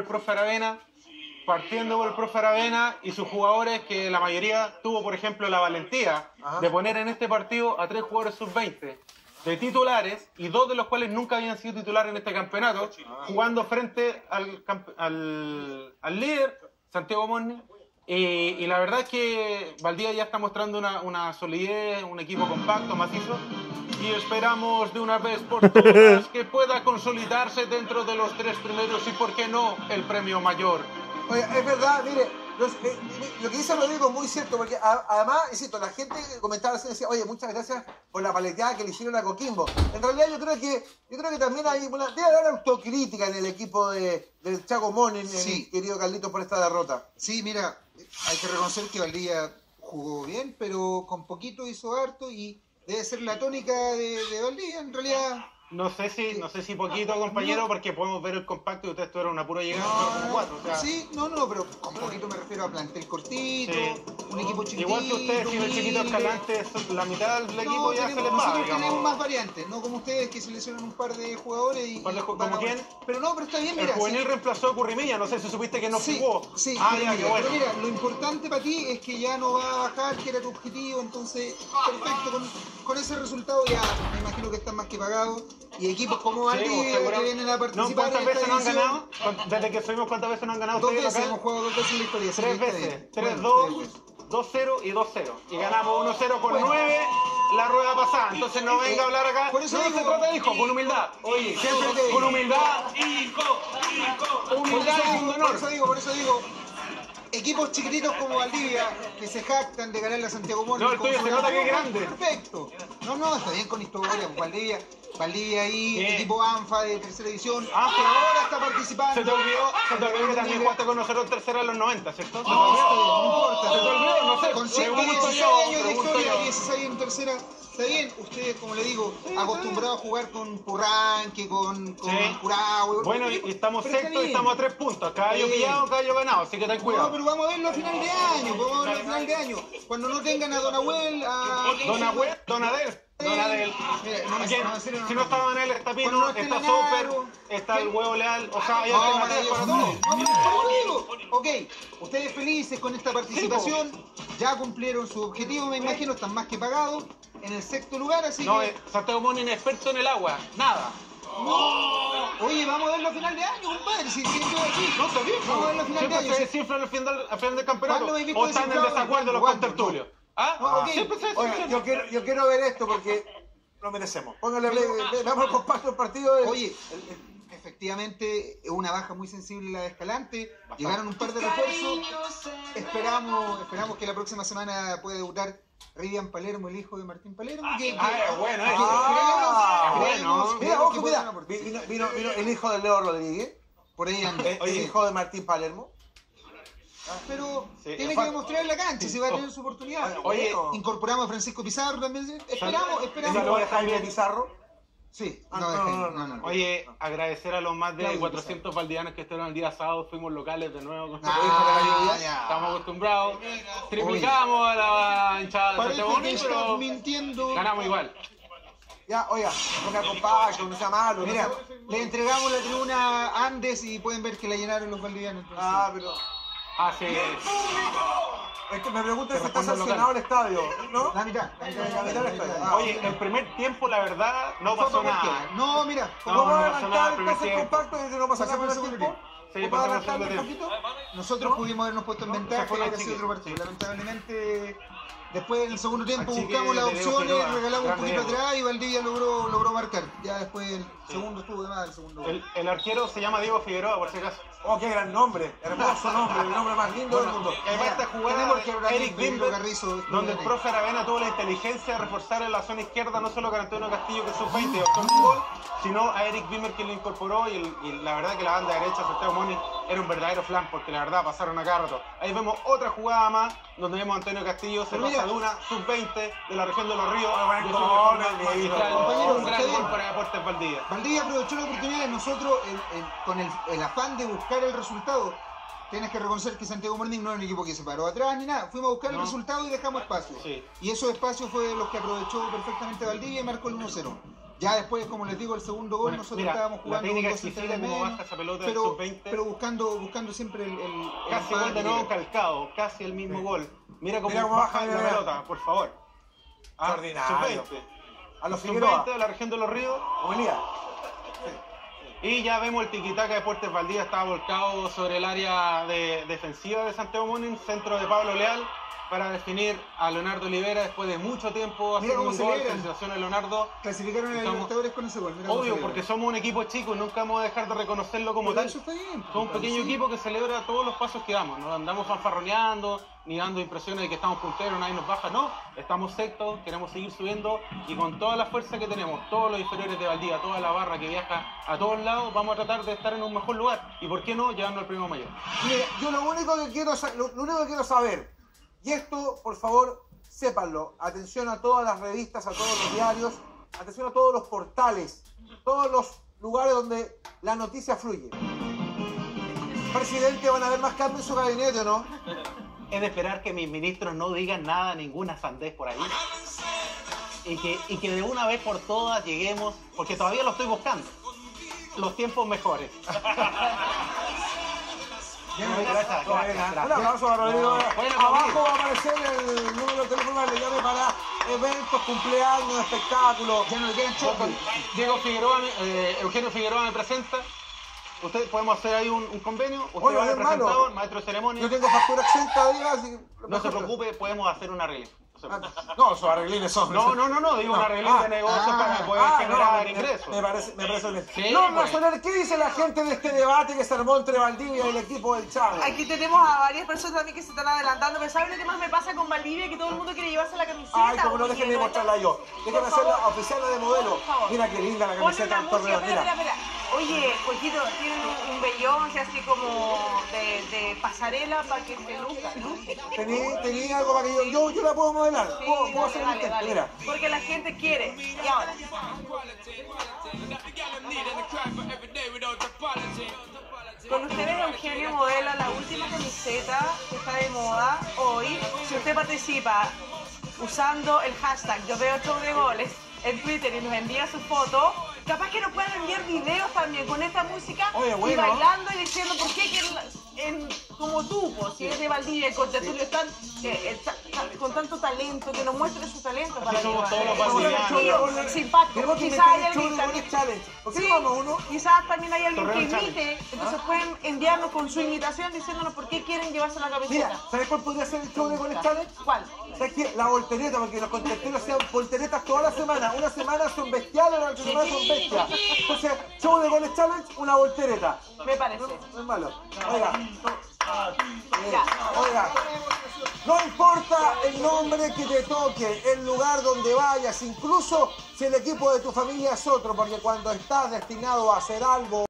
el profe Aravena, partiendo por el profe Aravena y sus jugadores, que la mayoría tuvo, por ejemplo, la valentía Ajá. de poner en este partido a tres jugadores sub-20 de titulares y dos de los cuales nunca habían sido titulares en este campeonato, jugando frente al, al, al líder, Santiago Morni. Y, y la verdad es que Valdía ya está mostrando una, una solidez, un equipo compacto, macizo. Y esperamos de una vez por todas que pueda consolidarse dentro de los tres primeros y, por qué no, el premio mayor. Oye, es verdad, mire, los- lo que dice Rodrigo es muy cierto, porque a- además, insisto, la gente comentaba así decía, oye, muchas gracias por la paleteada que le hicieron a Coquimbo. En realidad yo creo que, yo creo que también hay una, debe haber autocrítica en el equipo de, del Chaco Sí. el querido Carlito, por esta derrota. Sí, mira, hay que reconocer que Valdivia jugó bien, pero con poquito hizo harto y debe ser la tónica de, de Valdivia. En realidad, No sé si, no sé si poquito, compañero, porque podemos ver el compacto y ustedes tuvieron una pura llegada, pero como cuatro. O sea, sí, no, no, pero con poquito me refiero a plantel cortito, Sí. un equipo chiquitito. Igual que ustedes, si el chiquito escalante, la mitad del equipo No, ya se les va, nosotros tenemos más variantes, no como ustedes que seleccionan un par de jugadores y. ¿Un par de como a- quién? Pero no, pero está bien, El mira. juvenil sí. reemplazó a Currimilla, no sé si supiste que no Sí, jugó. sí, ah, pero, ya, mira, qué bueno. pero mira, lo importante para ti es que ya no va a bajar, que era tu objetivo, entonces, perfecto, con, con ese resultado ya me imagino que están más que pagados. Y equipos como Sí, Valdivia pues, que vienen a No, participar ¿Cuántas en veces no han ganado? ¿Cuántas- Desde que subimos, ¿cuántas veces no han ganado Dos veces local? hemos jugado dos veces en la historia. Tres veces. bien. 3-2, Bueno, tres veces. 2-0 y 2-0. Y ganamos 1-0 con Bueno. 9 la rueda pasada. Entonces no venga a hablar acá. Por eso no digo- se trata, hijo, con humildad. Oye, siempre Ok. con humildad. Por Humildad eso es digo, un por honor. eso digo, por eso digo, equipos chiquititos como Valdivia, que se jactan de ganarle a Santiago Morning. No, el con tuyo se nota que es gran- grande. Perfecto. No, no, está bien con historia. pues, Valdivia, Valdivia ahí, ¿Qué? equipo ANFA de tercera división, ANFA. que ahora está participando. Se te olvidó, se te olvidó que también jugaste con nosotros tercera en los 90, ¿cierto? Se te No, olvidó. no importa. Se te olvidó, no sé. Con 100, Pregunto 16 yo, años de historia, yo. 16 en tercera. Está bien, ustedes, como le digo, acostumbrados a jugar con Purranque, con, con Sí. Bueno, y estamos sextos y estamos a tres puntos. Caballo Sí. pillado, caballo ganado. Así que ten No, cuidado. pero vamos a verlo a final de año, vamos a verlo a final de año. Cuando no tengan a Don Abuel, a... Don Abue- Don Adel. No, ¿A quién? no, no. Si no está Adel, está Pino, no está está el huevo leal. O sea, hay No, alternativas para no, todos. no, ok, ustedes felices con esta participación, ya cumplieron su objetivo, me imagino, están más que pagados, en el sexto lugar, así No, que... eh, Santiago Moni es experto en el agua. Nada. Oye, vamos a verlo a final de año, compadre, si siempre así. No está bien. Vamos a verlo a final de Siempre año. se si- descifran al final del, campeonato. ¿Cuándo me he visto O están en desacuerdo los contertulios. ¿Ah? No, Oiga, descifran. yo quiero, yo quiero ver esto porque lo merecemos. Póngale play, ve- veamos el compacto del partido. Oye, efectivamente es una baja muy sensible la de Escalante. Llegaron un par de refuerzos. Esperamos, esperamos que la próxima semana pueda debutar Rivian Palermo, el hijo de Martín Palermo. que- que- Ah, es bueno, que eh. Ah, creemos- bueno. creemos- Mira, ojo, que mira, vino, vino, vino el hijo de Leo Rodríguez, Por ahí anda. el, el hijo de Martín Palermo. Pero Sí, tiene que demostrar en la cancha si va a tener su oportunidad. Oye, Incorporamos a Francisco Pizarro también. Esperamos, ¿El esperamos. hijo de Jaime Pizarro? Sí, Ah, no, no, no, no, no, no. Oye, agradecer a los más de Claudio 400 valdianos que estuvieron el día sábado. Fuimos locales de nuevo con Ah, de ya. Estamos acostumbrados. Triplicamos a la hinchada de pero mintiendo. ganamos igual. Ya, oiga, ponga compacto, no sea malo. Mira, no le entregamos la tribuna a Andes y pueden ver que la llenaron los entonces. Ah, pero. Ah, sí. Es que me pregunto si está sancionado el estadio, ¿no? La mitad. La mitad, La mitad del estadio. mitad. Ah, Oye, el primer tiempo, la verdad, no pasó nada. No, mira. No, no pasó adelantar entonces el compacto y que no pasa nada el tiempo. Sí, ¿Vamos a pasemos al adelantarle segundo un tiempo. poquito? Nosotros pudimos habernos puesto en ventaja y hubiera sido otro partido. Sí. Lamentablemente, después en el segundo tiempo buscamos las opciones, regalamos un poquito atrás y Valdivia logró, logró marcar. Ya después el segundo estuvo de más, el segundo. El, el arquero se llama Diego Figueroa, por si acaso. Oh, qué gran nombre, hermoso nombre, el nombre más lindo del mundo. Y además esta jugada Eric de Pedro Bimber, Carrizo, donde el profe Aravena tuvo la inteligencia de reforzar en la zona izquierda no solo a Antonio Castillo, que es sub-20 optó un gol, sino a Eric Bimber que lo incorporó y, el- y la verdad que la banda derecha, Santiago Moni, era un verdadero flan porque la verdad pasaron a cada rato. Ahí vemos otra jugada más, donde vemos a Antonio Castillo, se pasa mira. de una sub-20 de la región de los ríos, buen de gol, el magistral. Compañero, un gran gol para Deportes Valdivia. Valdivia aprovechó la oportunidad y nosotros, el- el- con el, el afán de buscar el resultado, tienes que reconocer que Santiago Morning no era un equipo que se paró atrás ni nada. Fuimos a buscar No. el resultado y dejamos espacio. Sí. Y esos espacios fue los que aprovechó perfectamente Valdivia y marcó el 1-0. Ya después, como les digo, el segundo gol, Bueno, nosotros mira, estábamos la jugando técnica con dos baja esa pelota pero, sub-20. pero buscando, buscando siempre el, el, el Casi empate gol de nuevo calcado, casi el mismo Sí. gol. Mira cómo, Mira baja la mira, pelota, por favor. Ah, Extraordinario. sub-20. A los Figueroa. Sub-20 de la región de los ríos. Y ya vemos el tiquitaca de Deportes Valdía está volcado sobre el área de, defensiva de Santiago Morning, centro de Pablo Leal, para definir a Leonardo Olivera después de mucho tiempo Mira haciendo cómo un se gol. a Leonardo. Clasificaron a Libertadores con ese gol. mira Obvio, porque somos un equipo chico y nunca vamos a dejar de reconocerlo como Pero tal. eso está bien. Somos un pequeño Sí. equipo que celebra todos los pasos que damos. No andamos fanfarroneando ni dando impresiones de que estamos punteros, nadie nos baja. No, estamos sectos, queremos seguir subiendo y con toda la fuerza que tenemos, todos los inferiores de Valdía, toda la barra que viaja a todos lados, vamos a tratar de estar en un mejor lugar. ¿Y por qué no? Llevando al premio mayor. Mire, yo lo único que quiero, sa- lo, lo único que quiero saber, y esto, por favor, sépanlo, atención a todas las revistas, a todos los diarios, atención a todos los portales, todos los lugares donde la noticia fluye. Presidente, ¿van a haber más cambios en su gabinete o no? Es de esperar que mis ministros no digan nada, ninguna sandez por ahí. Y que, y que de una vez por todas lleguemos, porque todavía lo estoy buscando, los tiempos mejores. Un aplauso para Rodrigo. Abajo va a aparecer el número de teléfono que le llame para eventos, cumpleaños, espectáculos. Ya no le quedan chocos. Diego Figueroa, eh, Eugenio Figueroa me presenta. Ustedes podemos hacer ahí un, un convenio. Usted Oye, va de presentador, maestro de ceremonia. Yo tengo factura exenta, diga, así No se preocupe, podemos hacer una arreglo. No. Ah, No, esos arreglines son. No, no, no, no, digo una arreglín Ah, de negocio ah, para poder Ah, no, generar me- ingresos. Me parece, me parece bien. Sí, no, pues. Nacional, ¿qué dice la gente de este debate que se armó entre Valdivia y el equipo del Chavo? Aquí tenemos a varias personas también que se están adelantando, pero ¿saben lo que más me pasa con Valdivia? Que todo el mundo quiere llevarse la camiseta. Ay, como no, déjenme ¿no? mostrarla yo. Déjenme hacerla oficial la de modelo. Mira qué linda la camiseta del torneo. espera, espera, Mira. espera. Oye, Joaquito, tienen un, un vellón así como de, de pasarela para que se luzca. luce. Tení, tení algo para que yo, yo, yo la puedo modelar. Sí, puedo, puedo dale, hacer dale. Mira. Porque la gente quiere. Y ahora. Con ustedes Eugenio modela la última camiseta que está de moda hoy. Si usted participa usando el hashtag yo veo show de goles en Twitter y nos envía su foto, capaz que nos puedan enviar videos también con esta música Oye, y bailando y diciendo por qué quieren la- en- como tú, pues, si eres de Valdivia y Contertulio están eh, eh, con tanto talento, que nos muestren su talento para somos que- todos los valdivianos. simpático. Quizás hay alguien también goles challenge. ¿Por qué Sí, uno? quizás también hay alguien que imite, entonces pueden enviarnos con su imitación diciéndonos por qué quieren llevarse la Mira, camiseta. ¿sabes cuál podría ser el show de goles challenge? ¿Cuál? ¿Sabes qué? La voltereta, porque los contenteros sean volteretas toda la semana. Una semana son bestiales, la otra semana son bestias. Entonces, show de goles challenge, una voltereta. Me parece. No, no es malo. Oiga, oiga, no importa el nombre que te toque, el lugar donde vayas, incluso si el equipo de tu familia es otro, porque cuando estás destinado a hacer algo